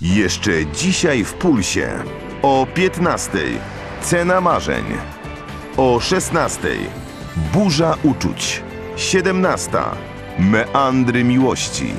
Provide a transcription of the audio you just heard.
Jeszcze dzisiaj w Pulsie. O 15. Cena marzeń. O 16. Burza uczuć. 17. Meandry miłości.